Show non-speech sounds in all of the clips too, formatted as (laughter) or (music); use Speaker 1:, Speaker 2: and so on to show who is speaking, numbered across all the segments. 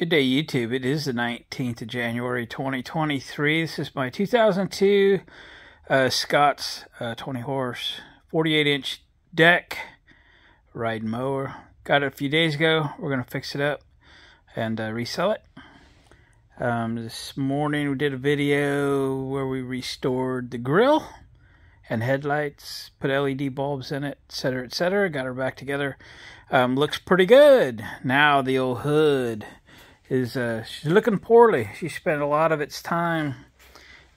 Speaker 1: Good day, YouTube. It is the 19th of January, 2023. This is my 2002 uh, Scotts uh, 20 horse, 48 inch deck riding mower. Got it a few days ago. We're going to fix it up and uh, resell it. Um, this morning we did a video where we restored the grill and headlights, put LED bulbs in it, etc., etc. Got her back together. Um, looks pretty good. Now the old hood is uh, she's looking poorly. She spent a lot of its time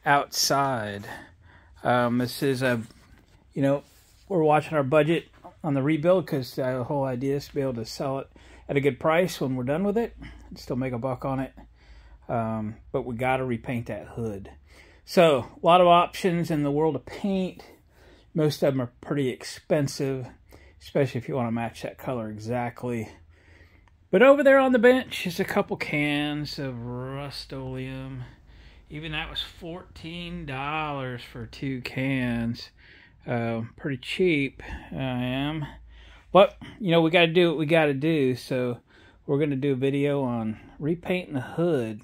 Speaker 1: outside. Um, this is a, you know, we're watching our budget on the rebuild because the whole idea is to be able to sell it at a good price when we're done with it, and still make a buck on it. Um, but we got to repaint that hood. So a lot of options in the world of paint. Most of them are pretty expensive, especially if you want to match that color exactly. But over there on the bench is a couple cans of Rust-Oleum. Even that was $14 for two cans. Uh, pretty cheap, I am. But, you know, we got to do what we got to do. So we're going to do a video on repainting the hood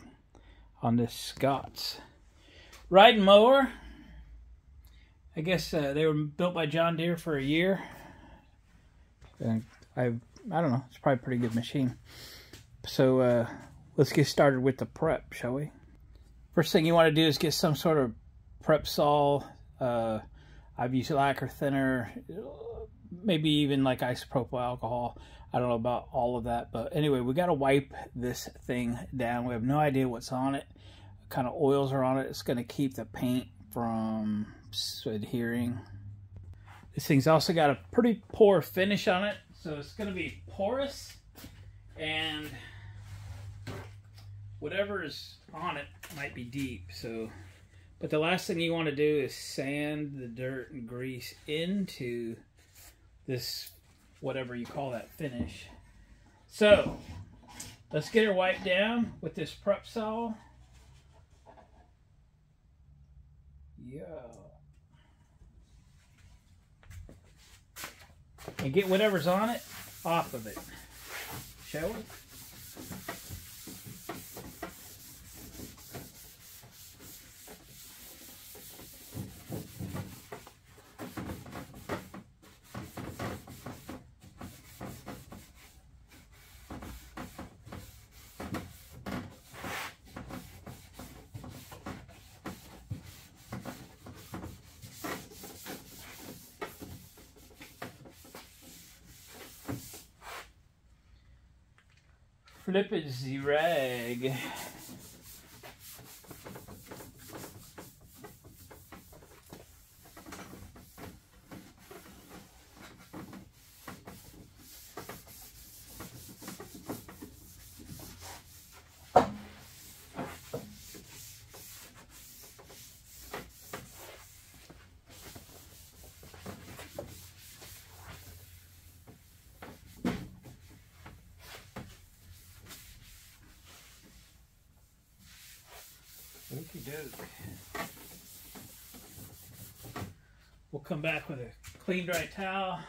Speaker 1: on this Scotts riding mower. I guess uh, they were built by John Deere for a year. And I've I don't know. It's probably a pretty good machine. So uh, let's get started with the prep, shall we? First thing you want to do is get some sort of prep sol. Uh, I've used lacquer thinner, maybe even like isopropyl alcohol. I don't know about all of that, but anyway, we got to wipe this thing down. We have no idea what's on it, what kind of oils are on it. It's going to keep the paint from adhering. This thing's also got a pretty poor finish on it. So it's going to be porous and whatever is on it might be deep. So, but the last thing you want to do is sand the dirt and grease into this, whatever you call that finish. So let's get her wiped down with this prep sol. Yeah. And get whatever's on it off of it. Shall we? Flip it, (laughs) Doke. We'll come back with a clean dry towel.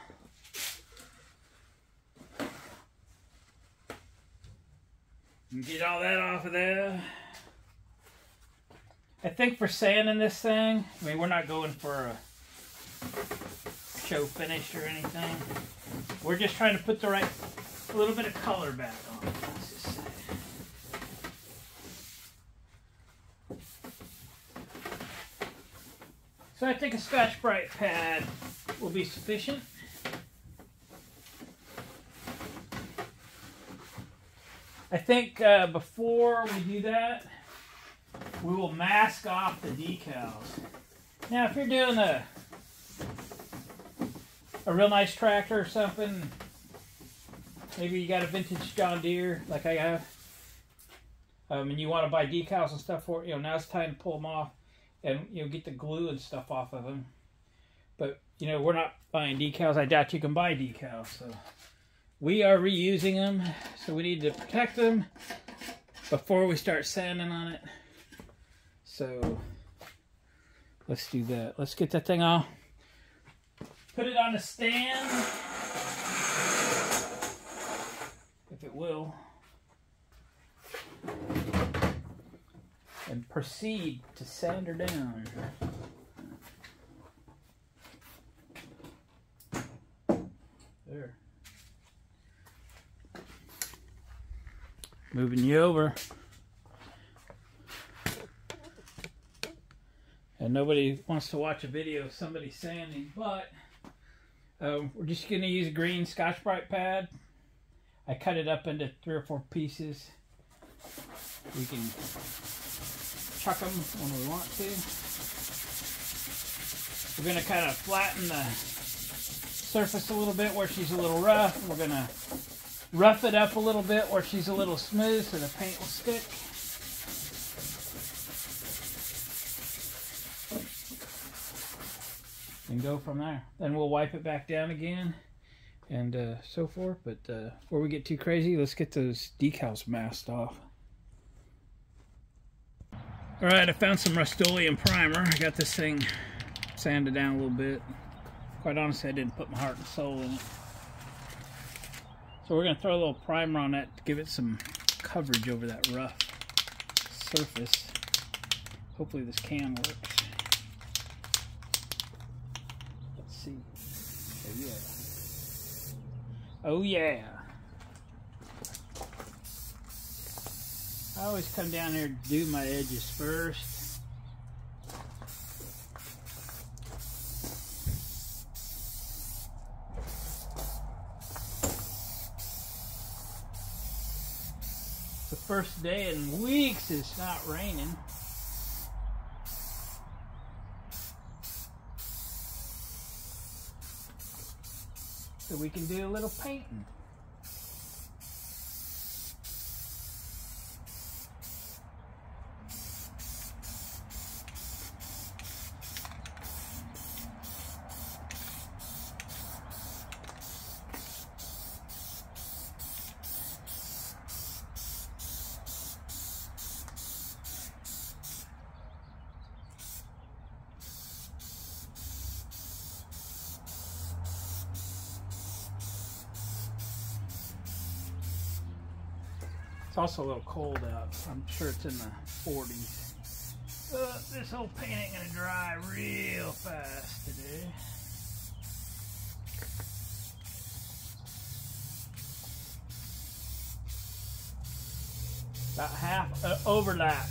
Speaker 1: And get all that off of there. I think for sanding this thing, I mean, we're not going for a show finish or anything. We're just trying to put the right, a little bit of color back on. So I think a Scotch-Brite pad will be sufficient. I think uh, before we do that, we will mask off the decals. Now, if you're doing a a real nice tractor or something, maybe you got a vintage John Deere like I have, um, and you want to buy decals and stuff for it, you know, now's the time to pull them off and you know get the glue and stuff off of them. But you know we're not buying decals. I doubt you can buy decals. So we are reusing them. So we need to protect them before we start sanding on it. So let's do that. Let's get that thing off. Put it on a stand. If it will. And proceed to sand her down. There. Moving you over. And nobody wants to watch a video of somebody sanding, but um, we're just going to use a green Scotch-Brite pad. I cut it up into three or four pieces. We can chuck them when we want to. We're going to kind of flatten the surface a little bit where she's a little rough. We're going to rough it up a little bit where she's a little smooth so the paint will stick. And go from there. Then we'll wipe it back down again and uh, so forth. But uh, before we get too crazy, let's get those decals masked off. All right, I found some Rust-Oleum primer. I got this thing sanded down a little bit. Quite honestly, I didn't put my heart and soul in it. So we're gonna throw a little primer on that to give it some coverage over that rough surface. Hopefully this can works. Let's see. Oh yeah. Oh yeah. I always come down here to do my edges first. the first day in weeks it's not raining. So we can do a little painting. It's also a little cold out. I'm sure it's in the 40s. Uh, this whole paint ain't gonna dry real fast today. About half uh, overlap,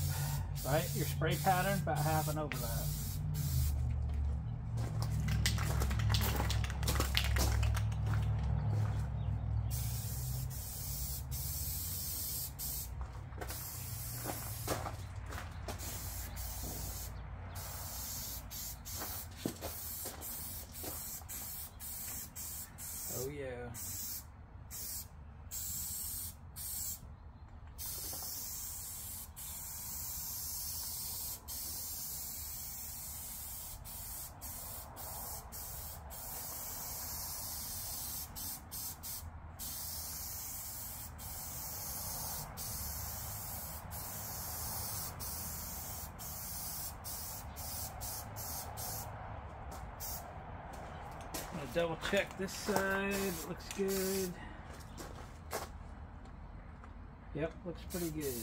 Speaker 1: right? Your spray pattern, about half an overlap. Oh yeah. I'm gonna double check this side. It looks good. Yep, looks pretty good.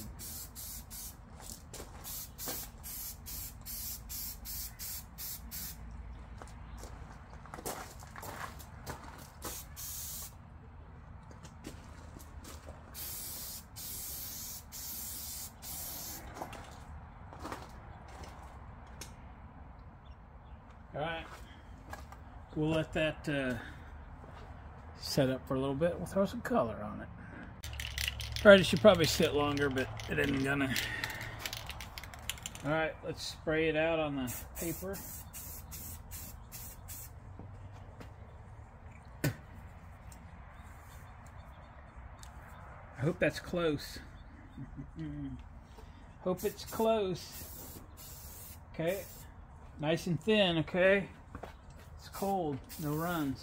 Speaker 1: All right. We'll let that uh, set up for a little bit. We'll throw some color on it. All right, it should probably sit longer, but it isn't gonna. All right, let's spray it out on the paper. I hope that's close. hope it's close. Okay, nice and thin, okay? It's cold, no runs.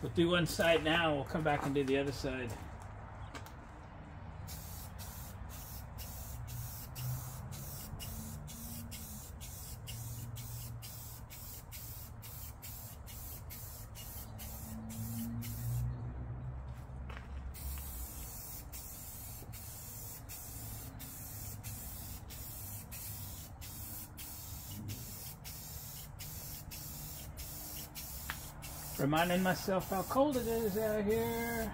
Speaker 1: We'll do one side now, we'll come back and do the other side. Reminding myself how cold it is out here.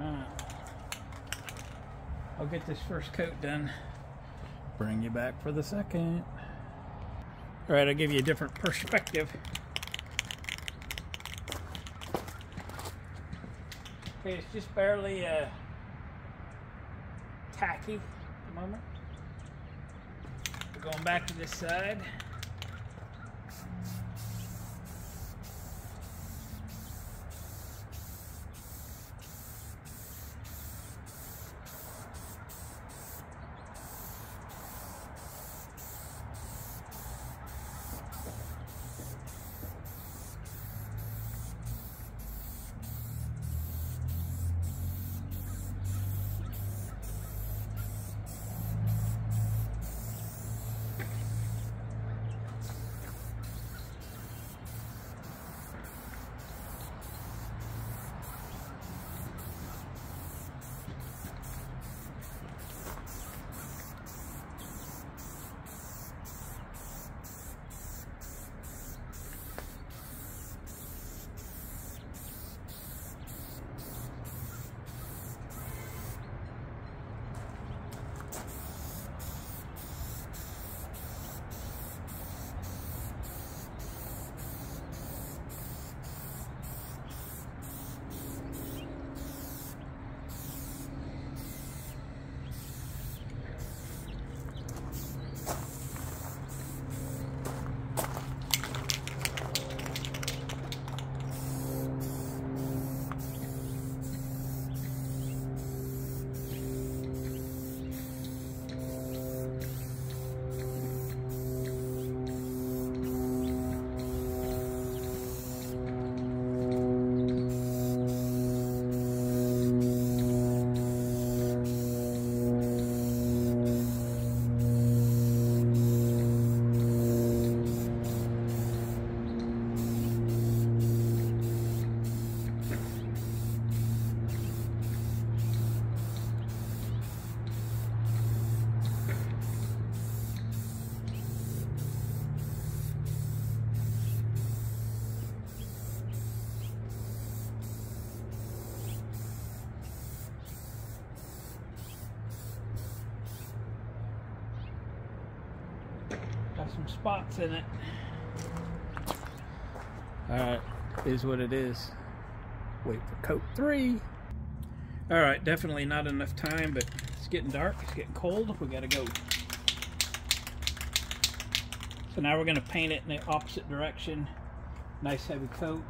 Speaker 1: Ah. I'll get this first coat done bring you back for the second. All right, I'll give you a different perspective. Okay, it's just barely uh, tacky at the moment. We're going back to this side. Got some spots in it. Alright, is what it is. Wait for coat three. Alright, definitely not enough time, but it's getting dark, it's getting cold, we gotta go. So now we're gonna paint it in the opposite direction. Nice heavy coat.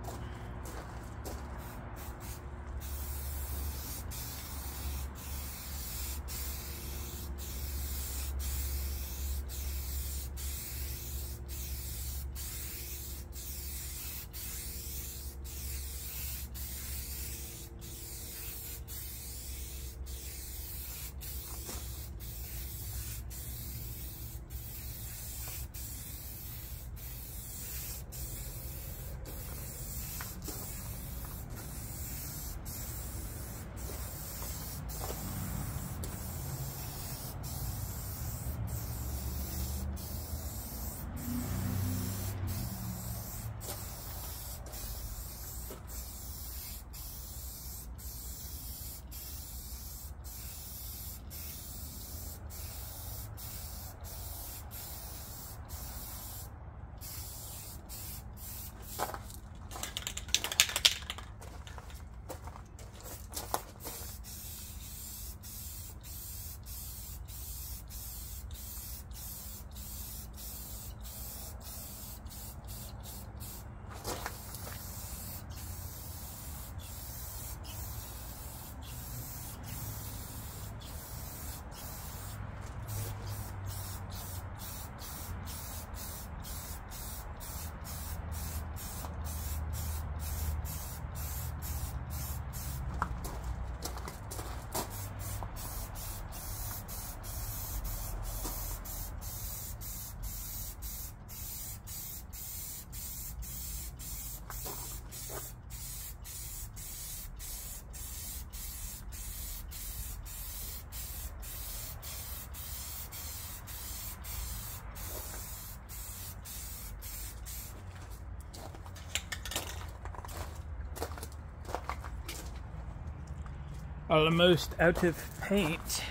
Speaker 1: Almost out of paint.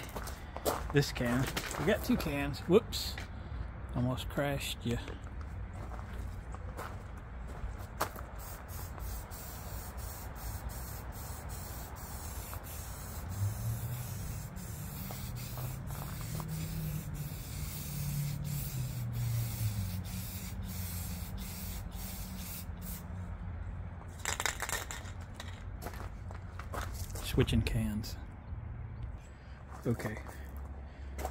Speaker 1: This can. We got two cans. Whoops. Almost crashed you. switching cans. Okay.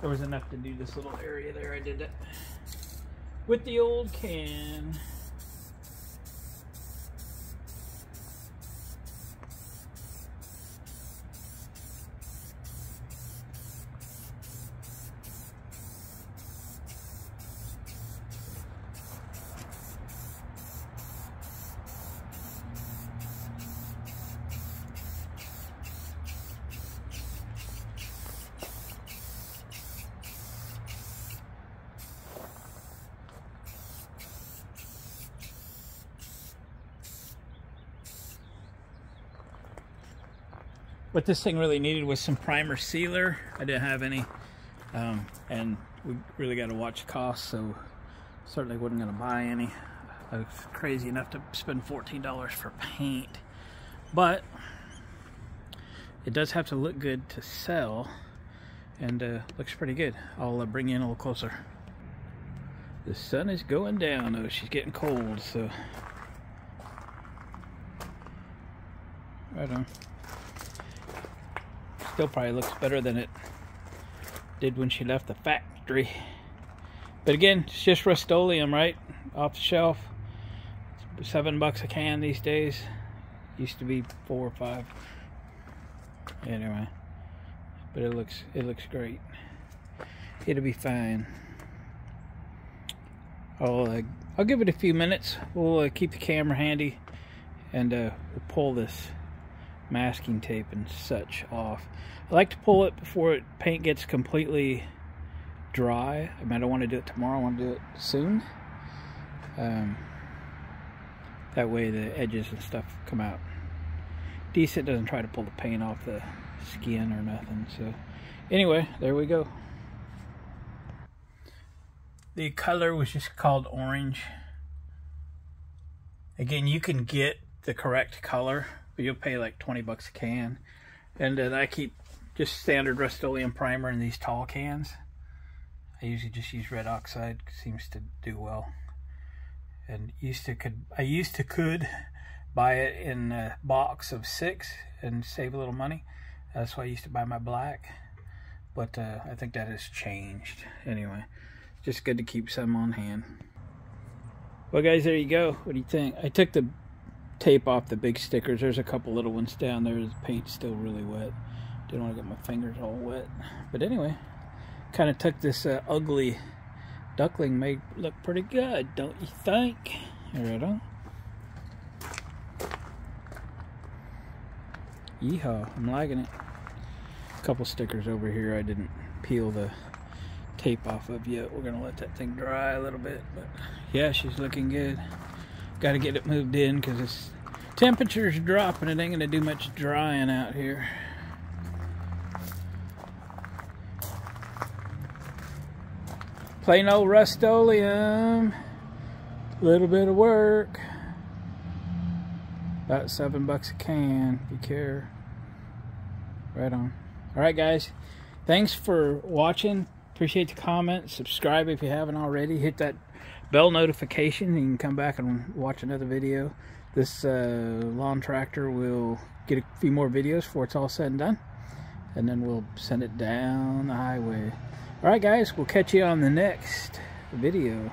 Speaker 1: There was enough to do this little area there. I did it with the old can. What this thing really needed was some primer sealer. I didn't have any. Um, and we really got to watch costs, so certainly wasn't going to buy any. I was crazy enough to spend $14 for paint. But it does have to look good to sell and uh, looks pretty good. I'll uh, bring you in a little closer. The sun is going down though. She's getting cold, so. Right on. Still probably looks better than it did when she left the factory. But again, it's just Rust-Oleum, right? Off the shelf. It's seven bucks a can these days. Used to be four or five. Anyway. But it looks it looks great. It'll be fine. I'll uh, I'll give it a few minutes. We'll uh, keep the camera handy and uh, we'll pull this masking tape and such off. I like to pull it before it, paint gets completely dry. I mean, I don't want to do it tomorrow. I want to do it soon. Um, that way the edges and stuff come out decent. Doesn't try to pull the paint off the skin or nothing. So anyway, there we go. The color was just called orange. Again, you can get the correct color you'll pay like 20 bucks a can. And then I keep just standard Rust-Oleum primer in these tall cans. I usually just use red oxide, seems to do well. And used to could I used to could buy it in a box of six and save a little money. That's why I used to buy my black. But uh, I think that has changed. Anyway, just good to keep some on hand. Well, guys, there you go. What do you think? I took the tape off the big stickers. There's a couple little ones down there. The paint's still really wet. Didn't want to get my fingers all wet. But anyway, kind of took this uh, ugly duckling made look pretty good, don't you think? Right on. Yeehaw, I'm liking it. A couple stickers over here I didn't peel the tape off of yet. We're gonna let that thing dry a little bit, but yeah, she's looking good. Got to get it moved in because it's temperature's dropping. It ain't going to do much drying out here. Plain old Rust-Oleum. Little bit of work. About seven bucks a can, if you care. Right on. Alright guys, thanks for watching. Appreciate the comments. Subscribe if you haven't already. Hit that bell notification. You can come back and watch another video. This uh, lawn tractor will get a few more videos before it's all said and done. And then we'll send it down the highway. Alright guys, we'll catch you on the next video.